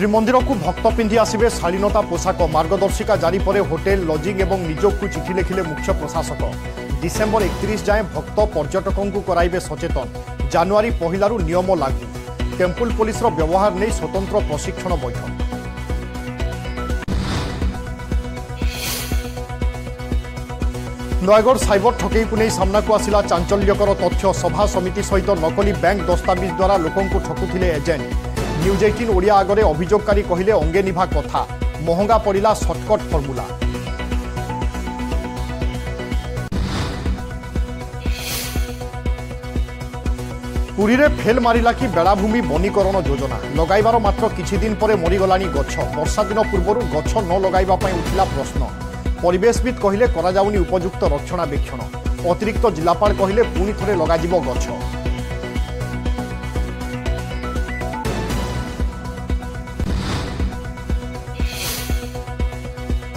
ଶ୍ରୀମନ୍ଦିରକୁ ଭକ୍ତ ପିନ୍ଧି ଆସିବେ ଶାଳୀନତା ପୋଷାକ ମାର୍ଗଦର୍ଶିକା ଜାରି ପରେ ହୋଟେଲ ଲଜିଂ ଏବଂ ନିଜକୁ ଚିଠି ଲେଖିଲେ ମୁଖ୍ୟ ପ୍ରଶାସକ ଡିସେମ୍ବର ଏକତିରିଶ ଯାଏଁ ଭକ୍ତ ପର୍ଯ୍ୟଟକଙ୍କୁ କରାଇବେ ସଚେତନ ଜାନୁଆରୀ ପହିଲାରୁ ନିୟମ ଲାଗୁ ଟେମ୍ପୁଲ ପୋଲିସର ବ୍ୟବହାର ନେଇ ସ୍ୱତନ୍ତ୍ର ପ୍ରଶିକ୍ଷଣ ବୈଠକ ନୟାଗଡ଼ ସାଇବର ଠକେଇକୁ ନେଇ ସାମ୍ନାକୁ ଆସିଲା ଚାଞ୍ଚଲ୍ୟକର ତଥ୍ୟ ସଭା ସମିତି ସହିତ ନକଲି ବ୍ୟାଙ୍କ ଦସ୍ତାବିଜ ଦ୍ୱାରା ଲୋକଙ୍କୁ ଠକୁଥିଲେ ଏଜେଣ୍ଟ নিউজ এইটিন ওড়িয়া আগরে অভিযোগকারী কহিলে অঙ্গে নিভা কথা মহঙ্গা পড়া ସର୍ଟକଟ୍ ফর্মুলা পুরীরে ফেল মারিলা কি বেড়াভূমি বনীকরণ যোজনা লগাইবার মাত্র কিছুদিন পরে মরিগলানি গছ বর্ষা দিন পূর্বর গছ ন লগাইবা উঠিলা প্রশ্ন পরিবেশবিদ কহিলে করা যাওনি উপযুক্ত রক্ষণাবেক্ষণ অতিরিক্ত জেলাপাল কহিলে পুঁ থরে লগাযিব গছ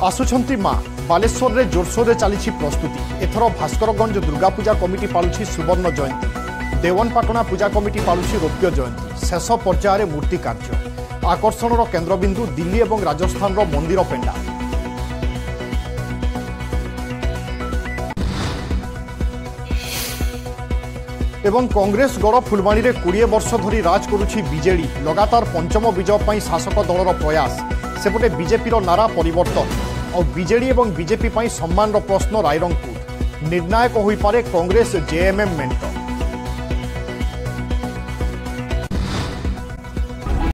ଆସୁଛନ୍ତି ମା ବାଲେଶ୍ୱରରେ ଜୋରସୋରରେ ଚାଲିଛି ପ୍ରସ୍ତୁତି ଏଥର ଭାସ୍କରଗଞ୍ଜ দুর্গাপূজা କମିଟି ପାଳୁଛି ସୁବର୍ଣ୍ଣ জয়ন্তী দেওয়ানপাটনা ପୂଜା କମିଟି ପାଳୁଛି রৌপ্য জয়ন্তী ଶେଷ ପର୍ଯ୍ୟାୟରେ ମୂର୍ତ୍ତି କାର୍ଯ୍ୟ আকর্ষণর কেন্দ্রবিন্দু দিল্লি এবং রাজস্থানর মন্দির পেন্ডা এবং কংগ্রেস গড় ফুলবাণী কোড়িয়ে বর্ষ ধর রাজ করুছি বিজেডি লগাতার পঞ্চম বিজয় শাসক দলর প্রয়াস সেপটে বিজেপির নারা পরিবর্তন ଆଉ ବିଜେଡି ଏବଂ ବିଜେପି ପାଇଁ ସମ୍ମାନର ପ୍ରଶ୍ନ ରାଇରଙ୍ଗପୁର ନିର୍ଣ୍ଣାୟକ ହୋଇପାରେ କଂଗ୍ରେସ ଜେଏମ୍ଏମ୍ ମେଣ୍ଟ